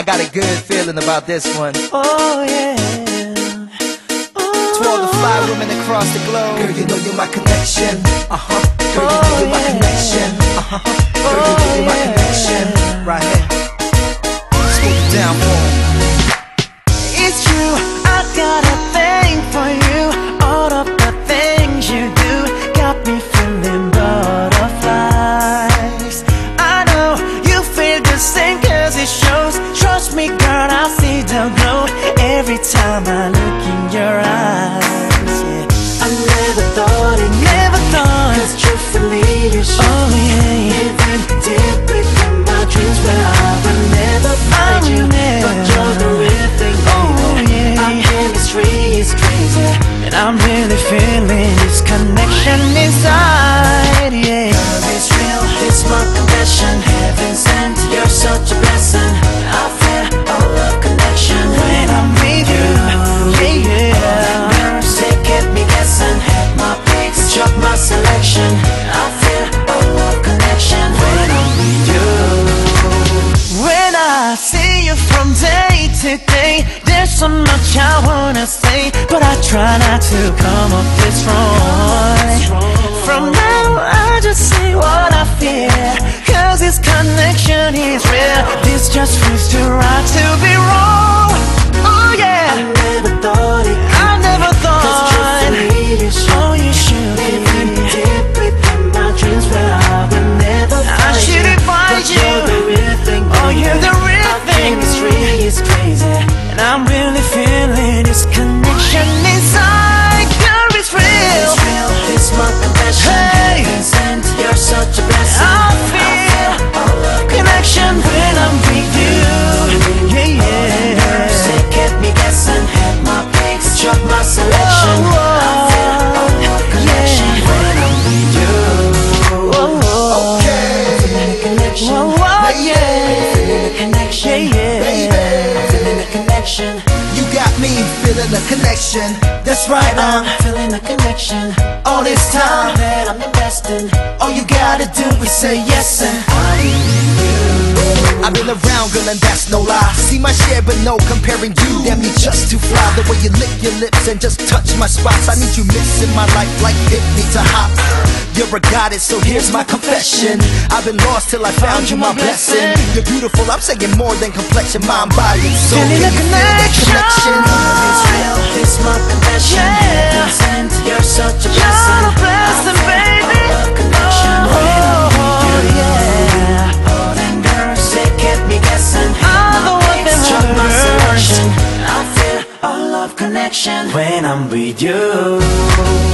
I got a good feeling about this one. Oh yeah. To all the fly women across the globe. Girl, you know you're my connection. Uh huh. Girl, you Oh, know you're my connection. Uh huh. Girl, you know you're my connection. Right here. Smooth it down for 'em. It's true, The glow every time I look in your eyes. Yeah. I never thought it Never thought, Cause truthfully you should oh yeah. Even deep within my dreams Where I will never find you never. But you're the real thing, Oh, yeah. Our chemistry is crazy And I'm really feeling this connection inside, yeah. Love is real, it's my confession Heaven so much I wanna say, but I try not to come off this wrong. From my selection Whoa, whoa. I feel a love connection Yeah. When I'm with you Whoa, whoa. Feeling a connection Whoa, whoa, yeah. Feeling a connection Yeah, yeah. Feeling a connection You got me feeling a connection. That's right, I'm I'm feeling a connection all this time. that I'm investing. All you gotta do is say yes and I've been around, girl, and that's no lie. See my share, but no comparing you. Damn, you just too fly. The way you lick your lips and just touch my spots. I need you mixing my life like it needs a hop. You're a goddess, so here's my confession. I've been lost till I found you, my blessing. You're beautiful, I'm saying more than complexion, mind, body, soul. Feeling Can a you feel that connection. It's real, it's my confession. Yeah. Heaven I'm with you.